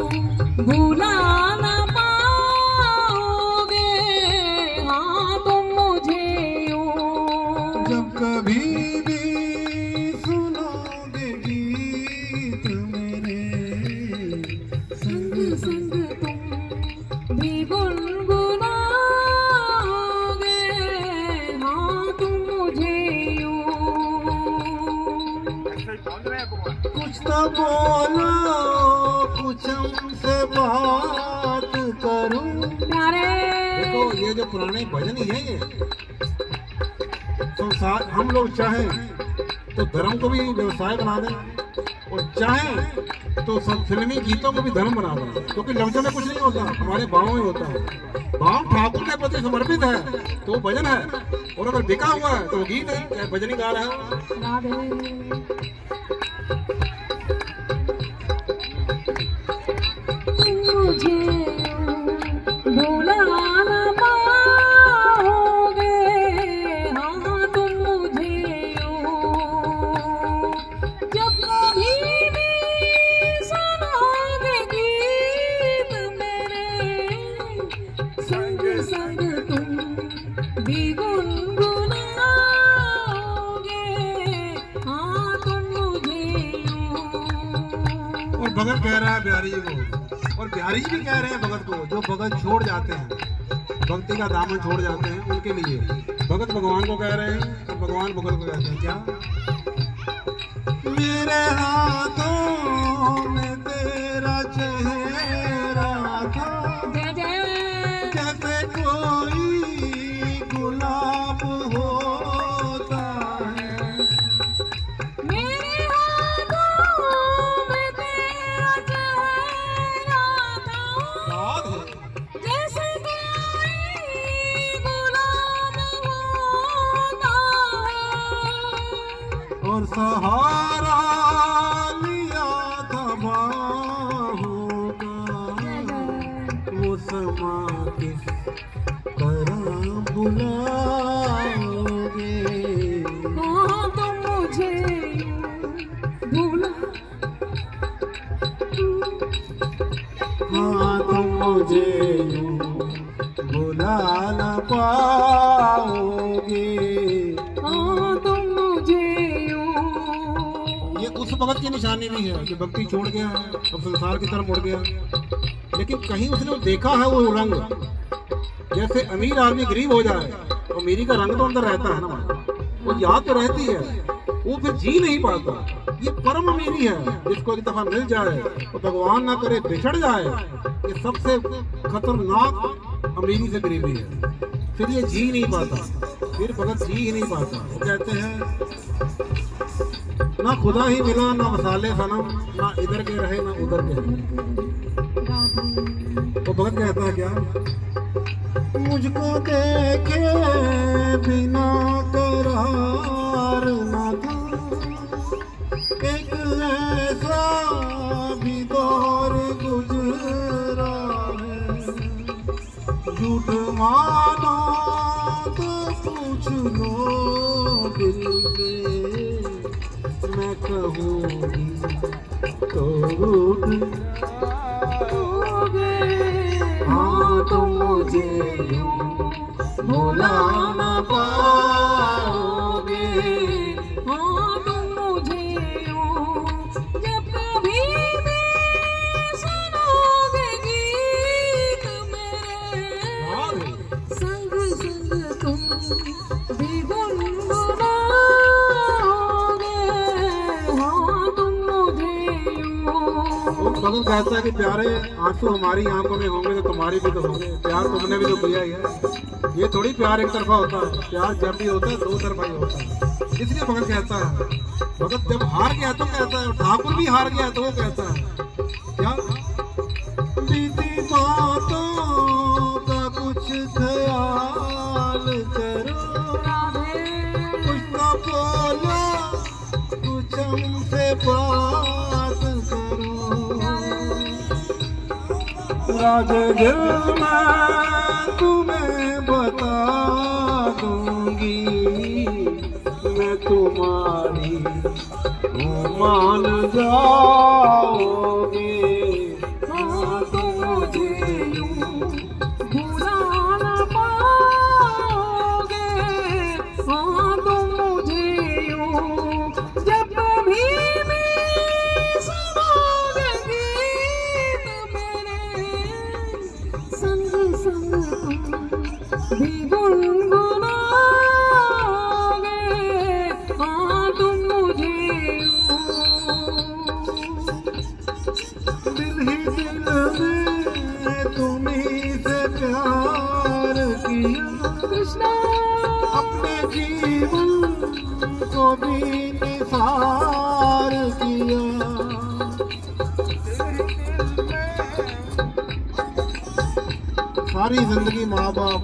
भूला कुछ तो बोलो कुछ हमसे बात करूँ। प्यारे। देखो ये जो पुराने भजन ही है ये संसार हम लोग चाहें तो धर्म को भी व्यवसाय बना दें और चाहें तो सब फिल्मी गीतों को भी धर्म बना दें क्योंकि लफ्जों में कुछ नहीं होता हमारे भावों में होता है। भाव ठाकुर के प्रति समर्पित है तो भजन है और अगर बिका हुआ है तो गीत है चाहे भजन ही गा रहा है। भगत कह रहा है बिहारी जी को। और बिहारी जी भी कह रहे हैं भगत को, जो भगत छोड़ जाते हैं, भक्ति का दामन छोड़ जाते हैं उनके लिए। भगत भगवान को कह रहे हैं और भगवान भगत को कहते हैं, क्या? मेरे हाथों सहारा लिया था बाहों का वो समा किस तरह बुलाओगे हाँ तुम मुझे भूला हाँ तुम मुझे उस भगत की निशानी भी है कि भक्ति छोड़ गया है और संसार की तरफ़ मुड़ गया लेकिन कहीं उसने देखा है वो रंग, जैसे अमीर आदमी गरीब हो जाए तो अमीरी का रंग तो अंदर रहता है ना वो याद तो रहती है, वो फिर जी नहीं पाता। ये परम अमीरी है, जिसको एक दफ़ा मिल जाए तो भगवान ना करे बिछड़ जाए, ये सबसे खतरनाक अमीरी से गरीबी है। फिर ये जी नहीं पाता, फिर भगत जी ही नहीं पाता। वो कहते हैं ना खुदा ही मिला, ना मसाले सनम ना इधर के रहे, ना उधर के तो भगत कहता क्या? मुझको देखे बिना करार न एक ऐसा भी दौर गुजरा है। झूठ मानो तो पूछ लो दिल से। मैं कहूँगी तो रूठ हाँ तुम मुझे भुला न पाओगे कहता है कि प्यारे, आँसू हमारी आँखों में होंगे तो तुम्हारे भी तो होंगे। प्यार तुमने भी तो किया ही है। ये थोड़ी प्यार एक तरफा होता है। प्यार जब भी होता है, दो तरफा ही होता है। इसलिए भगत कहता है, भगत जब हार गया तो कहता है ठाकुर भी हार गया तो वो कहता है, क्या बीती बातों का कुछ ख्याल करो? कुछ ना बोलो, कुछ हमसे बात राज मैं तुम्हें बता दूँगी। मैं तुम्हारी मान अपने जीवन को भी निसार किया। सारी ज़िंदगी माँ बाप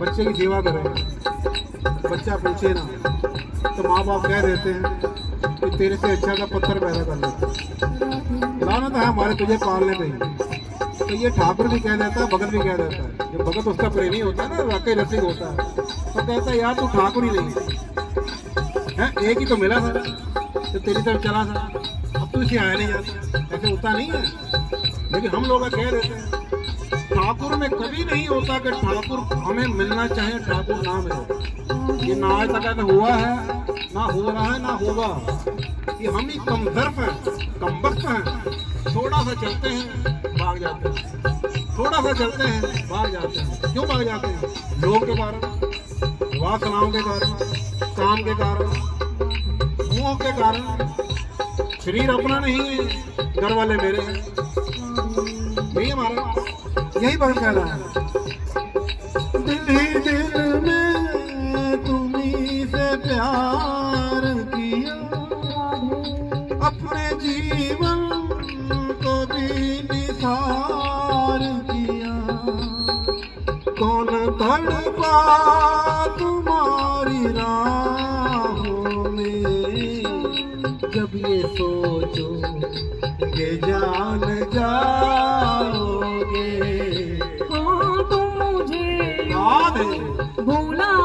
बच्चे की सेवा करें। बच्चा पूछे ना तो माँ बाप कह देते हैं कि तेरे से अच्छा का पत्थर पैदा कर लेते तो है हमारे तुझे पालने पे तो ये ठाकुर भी कह देता है, भगत भी कह देता है। जो भगत उसका प्रेमी होता है ना, वाकई रसिक होता है तो कहता यार तू ठाकुर ही नहीं है। एक ही तो मिला था तो तेरी तरफ़ चला था। अब तू इसे आया नहीं जाता। ऐसे होता नहीं है। लेकिन हम लोग कह देते हैं ठाकुर में कभी नहीं होता कि ठाकुर हमें मिलना चाहे, ठाकुर ना मिले। ये ना आज तक हुआ है, ना हो रहा है, ना होगा। ये हम ही कम जर्फ हैं कम वक्त हैं। थोड़ा सा चलते हैं, भाग जाते हैं। थोड़ा सा चलते हैं, भाग जाते हैं। क्यों भाग जाते हैं? लोग के कारण वाह कलाओं के कारण, काम के कारण मुँह के कारण। शरीर अपना नहीं है, घर वाले मेरे हैं। नहीं हमारा यही बात कह रहा है तड़पा तुम्हारी राहों में। जब ये सोचो ये जान जाओगे। हाँ तुम मुझे याद भूला